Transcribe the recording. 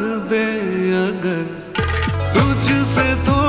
दे अगर तुझसे तो